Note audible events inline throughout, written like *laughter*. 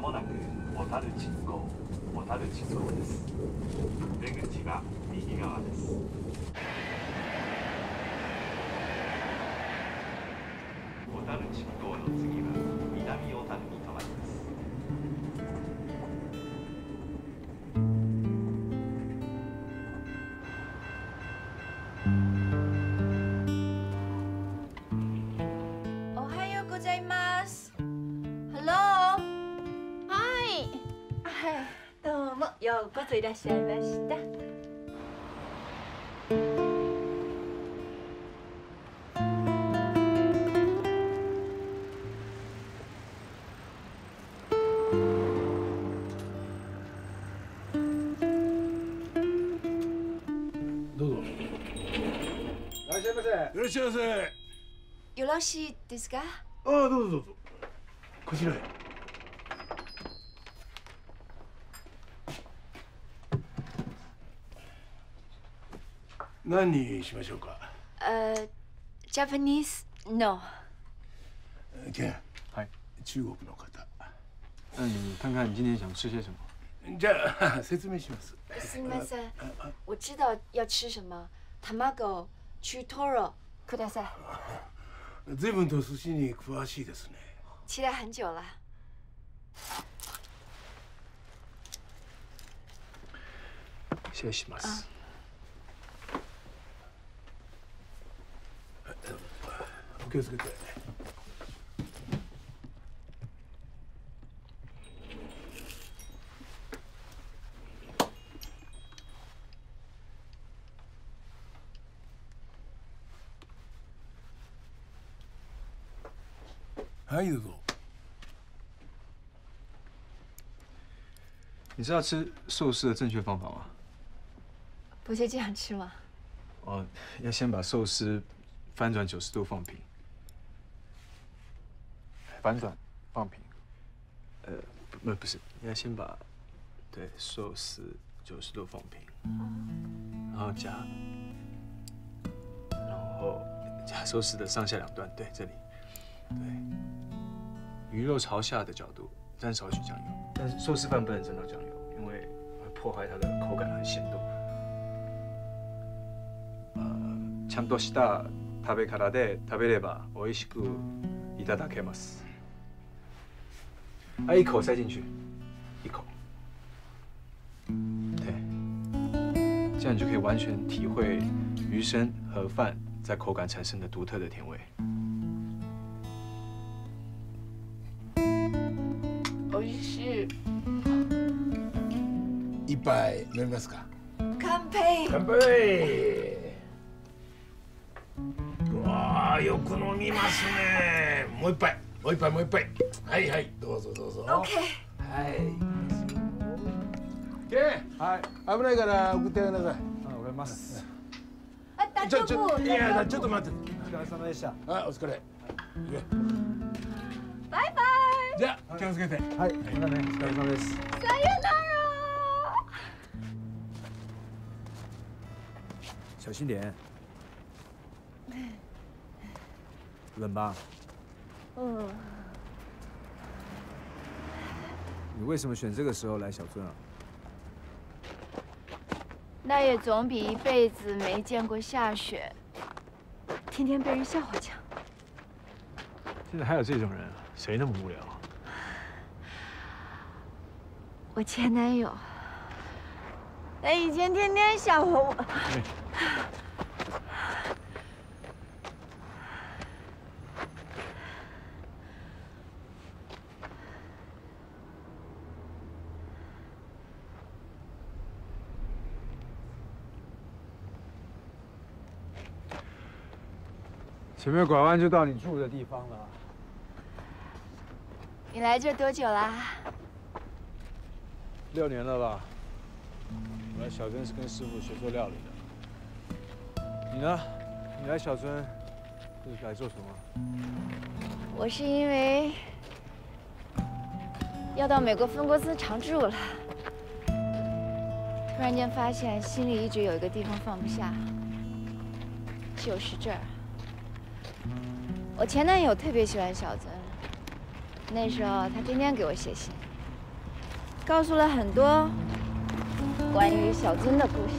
まもなく小樽近郊小樽近郊です。出口は右側です。小樽近郊の次はようこそいらっしゃいました。どうぞ。いらっしゃいませ。いらっしゃいませ。よろしいですか？ああどうぞどうぞ。こちらへ何にしましょうか？呃，Japanese no。ケンはい中国の方那你看看你今天想吃些什么？じゃあ説明しますすみません，我知道要吃什么。卵、去 toro，ください。随分と寿司に詳しいですね期待很久了。谢谢ます。気をつけてはいどうぞ你知道吃寿司的正确方法吗？不就这样吃吗？哦，要先把寿司翻转九十度放平， 反转放平。呃，不，不是，要先把对寿司九十度放平，然后夹，然后夹寿司的上下两端，对，这里，对，鱼肉朝下的角度沾少许酱油，但是寿司饭不能沾到酱油，因为会破坏它的口感和鲜度。ちゃんとした食べ方で食べれば美味しくいただけます。 啊，一口塞进去，一口，对，这样你就可以完全体会鱼生和饭在口感产生的独特的甜味。美味しい。一杯飲みますか乾杯。乾杯うわあよく飲みますねもう一杯 もう一杯もう一杯はいはいどうぞどうぞ OK。はいケンはい危ないから送ってあげなさいあ、わかります。あ、大ちょち丈夫。ょいやちょっと待ってお疲れ様でした。あお疲れバイバイ。じゃあ気をつけてはい、またね、お疲れ様です。さよなら。小心点，*laughs* 冷吧？嗯，你为什么选这个时候来小樽啊？那也总比一辈子没见过下雪，天天被人笑话强。现在还有这种人啊？谁那么无聊？我前男友，他以前天天笑话我。前面拐弯就到你住的地方了。你来这多久啦？六年了吧？我来小樽是跟师傅学做料理的。你呢？你来小樽是来做什么？我是因为要到美国分公司常驻了，突然间发现心里一直有一个地方放不下，就是这儿。我前男友特别喜欢小曾，那时候他天天给我写信，告诉了很多关于小尊的故事。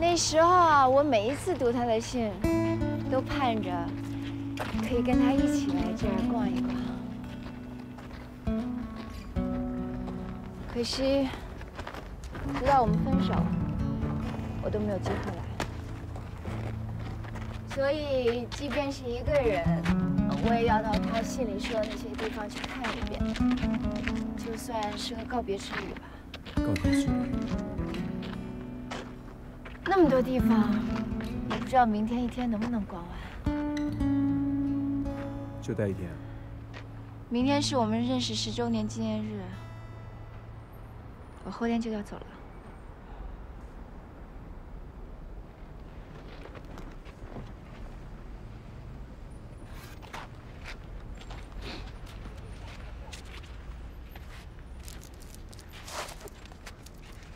那时候啊，我每一次读他的信，都盼着可以跟他一起来这儿逛一逛。可惜，直到我们分手，我都没有机会来。所以，即便是一个人，我也要到他信里说的那些地方去看一遍，就算是个告别之旅吧。告别之旅。那么多地方，也不知道明天一天能不能逛完。就待一天。明天是我们认识十周年纪念日，我后天就要走了。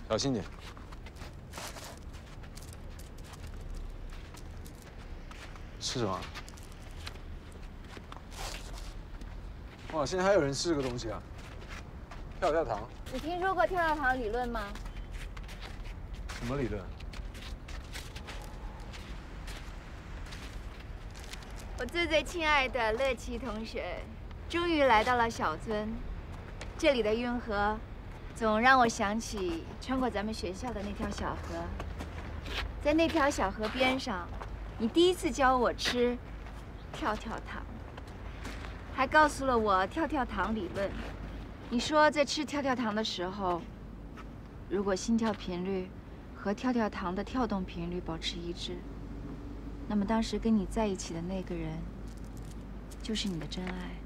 小心点。吃什么？哇，现在还有人吃这个东西啊？跳跳糖？你听说过跳跳糖理论吗？什么理论？我最最亲爱的乐琪同学，终于来到了小樽。这里的运河，总让我想起穿过咱们学校的那条小河。在那条小河边上，你第一次教我吃跳跳糖，还告诉了我跳跳糖理论。你说在吃跳跳糖的时候，如果心跳频率和跳跳糖的跳动频率保持一致，那么当时跟你在一起的那个人，就是你的真爱。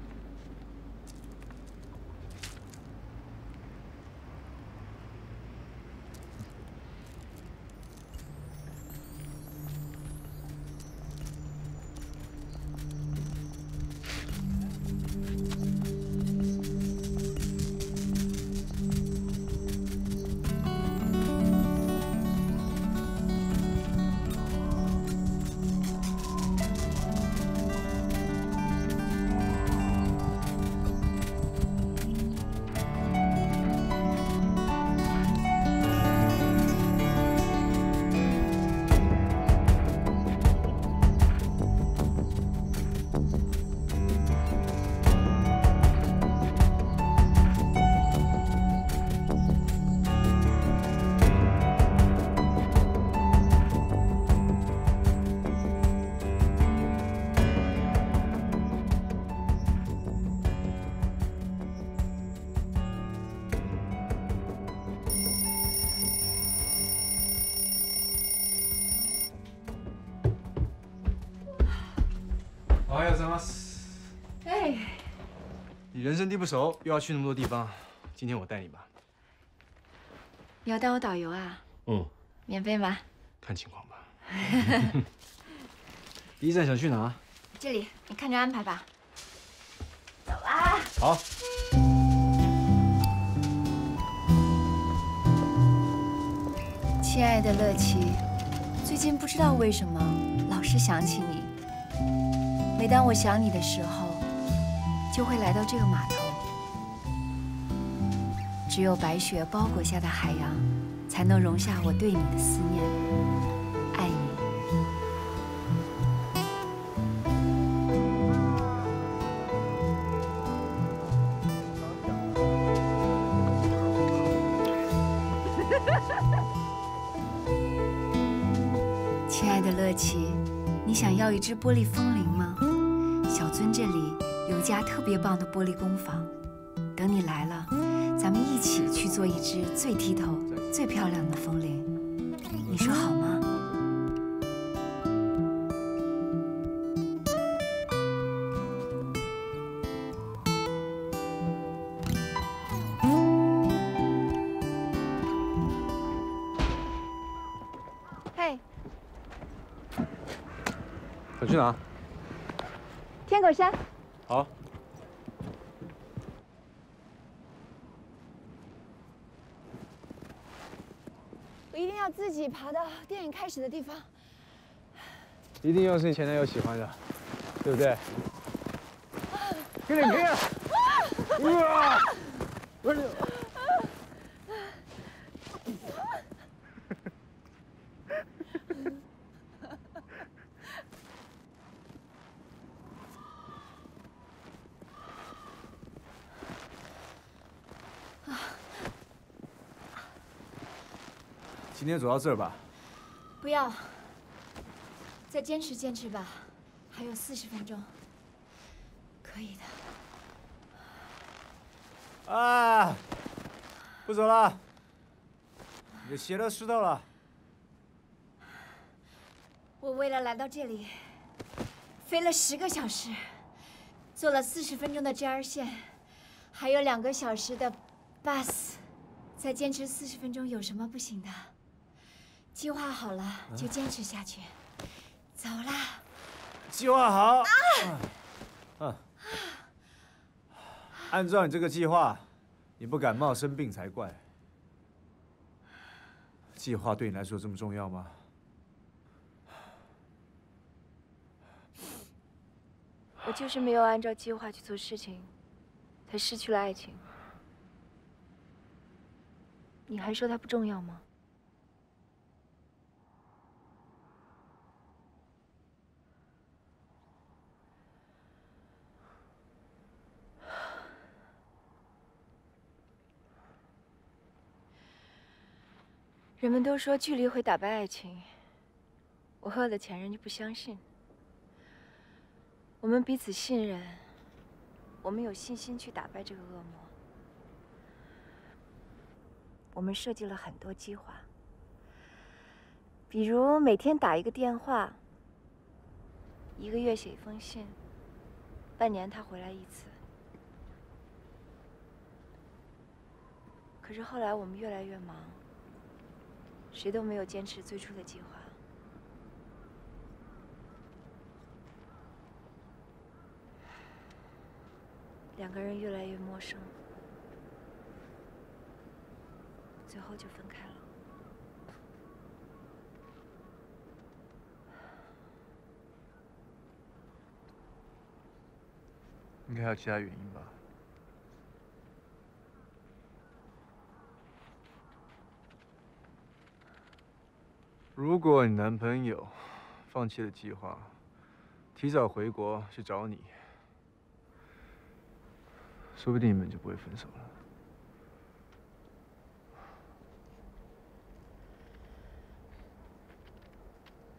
你人生地不熟，又要去那么多地方，今天我带你吧，你要当我导游啊？嗯，免费吗？看情况吧。第一站想去哪？这里，你看着安排吧。走啊。好。亲爱的乐琪，最近不知道为什么老是想起你。每当我想你的时候，就会来到这个码头。只有白雪包裹下的海洋，才能容下我对你的思念。爱你。亲爱的乐琪，你想要一只玻璃风铃吗？小樽这里有一家特别棒的玻璃工坊，等你来了，咱们一起去做一只最剔透、最漂亮的风铃，你说好吗？嘿，想去哪？天狗山。好。我一定要自己爬到电影开始的地方。一定要是你前男友喜欢的，对不对？给你给你！哇！不是。今天走到这儿吧。不要，再坚持坚持吧，还有四十分钟，可以的。啊！不走了，你的鞋都湿透了。我为了来到这里，飞了十个小时，坐了四十分钟的 JR 线，还有两个小时的 bus，再坚持四十分钟有什么不行的？计划好了就坚持下去，走啦！计划好。嗯。按照你这个计划，你不感冒生病才怪。计划对你来说这么重要吗？我就是没有按照计划去做事情，才失去了爱情。你还说它不重要吗？人们都说距离会打败爱情，我和我的前任就不相信。我们彼此信任，我们有信心去打败这个恶魔。我们设计了很多计划，比如每天打一个电话，一个月写一封信，半年他回来一次。可是后来我们越来越忙。谁都没有坚持最初的计划，两个人越来越陌生，最后就分开了。应该还有其他原因吧。如果你男朋友 *sighs* 放弃了计划，提早回国去找你，说不定你们就不会分手了。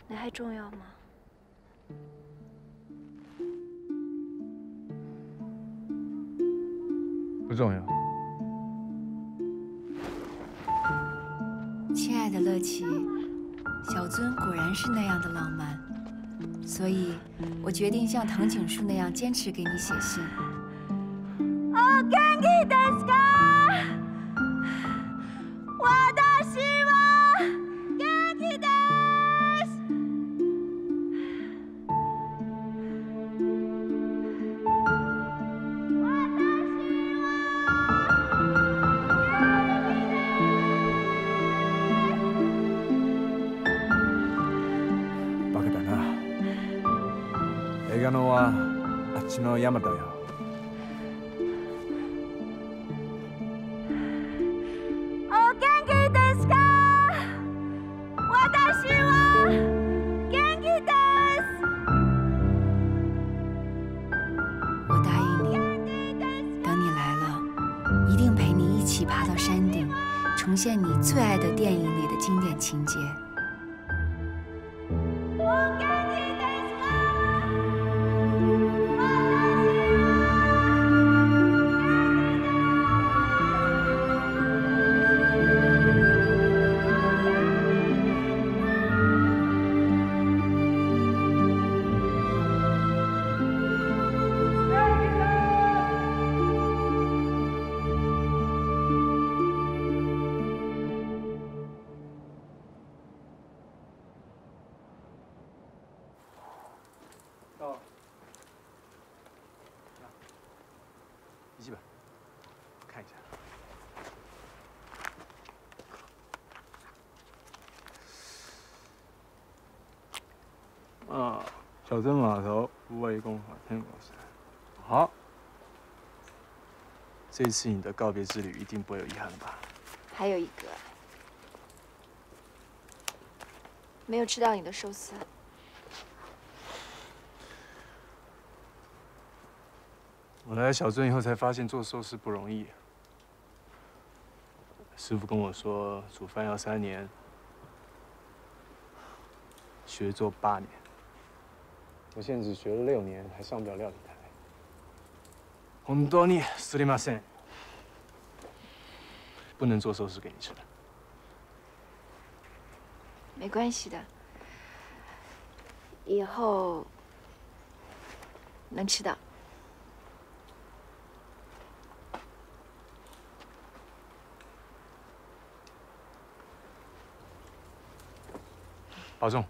那还重要吗？不重要。亲爱的乐琪。小尊果然是那样的浪漫，所以我决定像藤井树那样坚持给你写信。山だよ。お元気ですか？私は元気です。我答应你，等你来了，一定陪你一起爬到山顶，重现你最爱的电影里的经典情节。 小镇码头，五位公法天国山。好，这次你的告别之旅一定不会有遗憾吧？还有一个，没有吃到你的寿司。我来小镇以后才发现做寿司不容易。师傅跟我说，煮饭要三年，学做八年。我现在只学了六年，还上不了料理台。本当にすみません。不能做寿司给你吃。没关系的，以后能吃到。保重。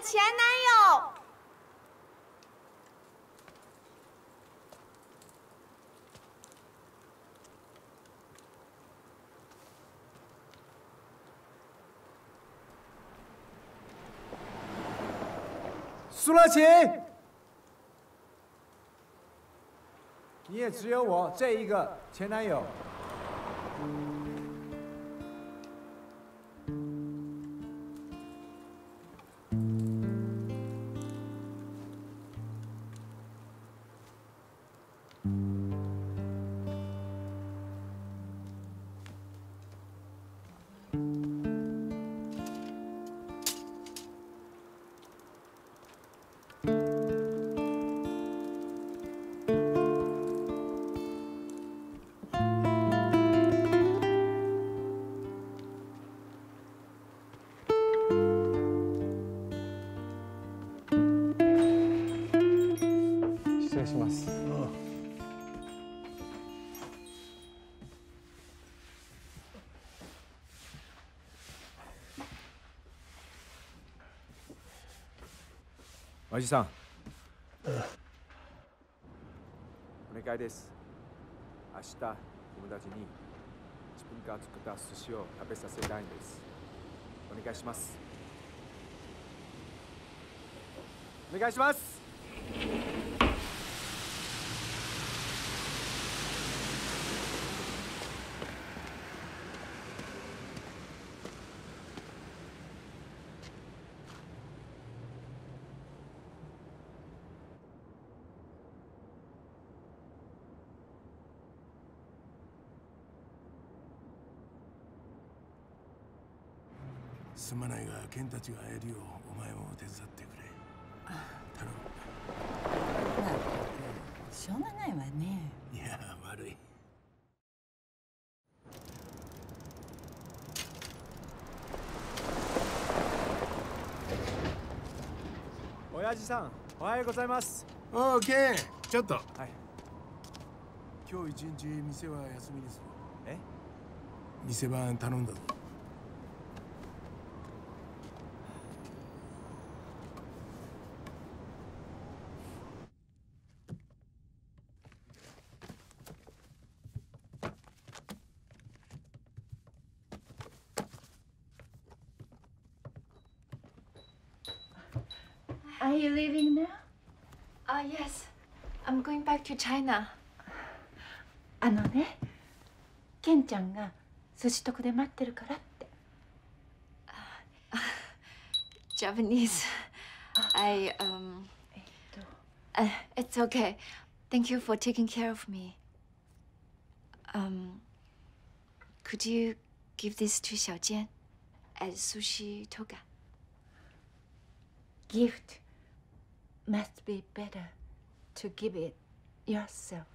前男友。苏乐琴，你也只有我这一个前男友。親父さん。お願いです。明日友達に自分が作った寿司を食べさせたいんです。お願いします。お願いします。すまないがケンたちが会えるようお前も手伝ってくれ。頼まあしょうがないわね。むいや悪い。親父さん、おはようございます。おおケンちょっと。はい。今日一日店は休みにするえ？店番頼んだぞ「I'm going back to China. あのねケンちゃんが寿司徳で待ってるからって Japanese. I um. えっと Uh, it's okay. Thank you for taking care of me. Um, could you give this to Xiaojian as sushi toga? gift must be better to give it yourself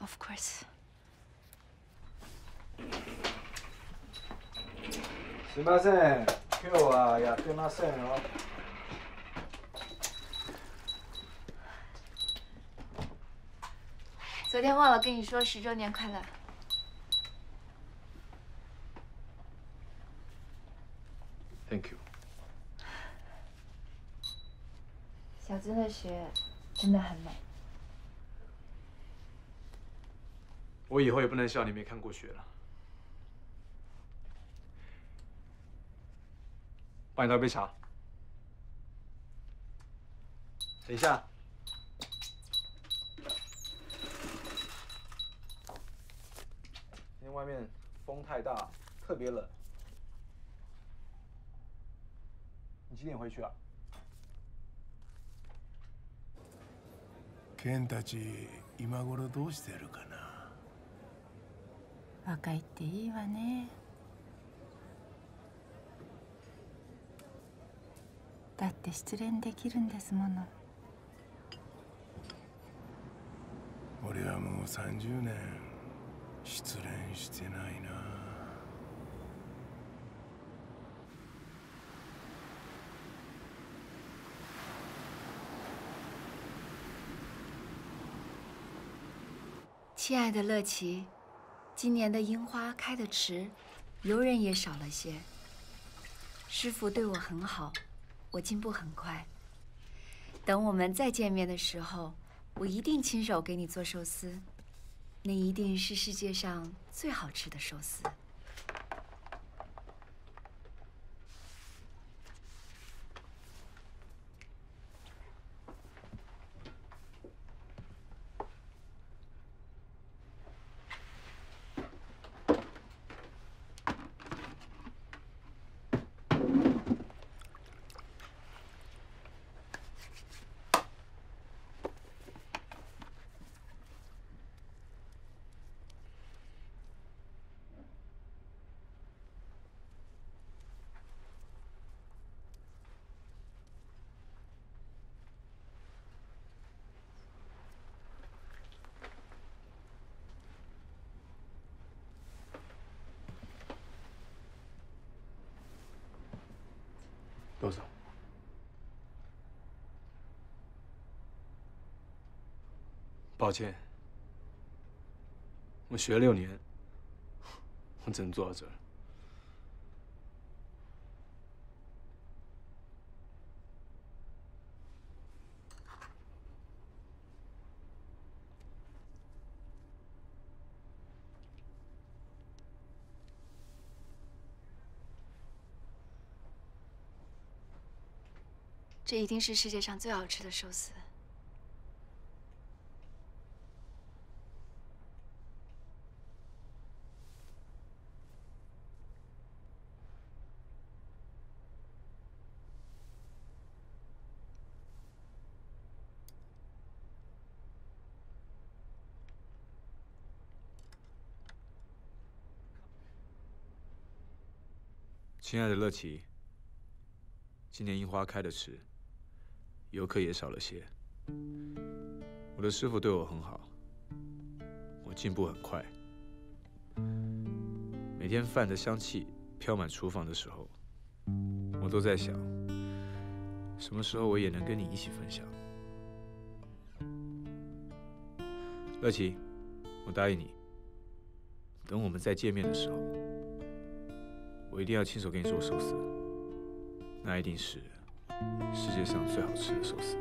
Of course. すみません。今日はやってませんよ。昨天忘了跟你说十周年快乐。 真的雪真的很美。我以后也不能笑你没看过雪了。帮你倒杯茶。等一下。今天外面风太大，特别冷。你几点回去啊？健たち今頃どうしてるかな？若いっていいわね。だって失恋できるんですもの。俺はもう30年失恋してないな亲爱的乐琪，今年的樱花开得迟，游人也少了些。师傅对我很好，我进步很快。等我们再见面的时候，我一定亲手给你做寿司，那一定是世界上最好吃的寿司。多少？抱歉，我学了六年，我只能做到这儿。这一定是世界上最好吃的寿司。亲爱的乐琪，今年樱花开得迟，游客也少了些。我的师傅对我很好，我进步很快。每天饭的香气飘满厨房的时候，我都在想，什么时候我也能跟你一起分享。乐琪，我答应你，等我们再见面的时候。我一定要亲手给你做寿司，那一定是世界上最好吃的寿司。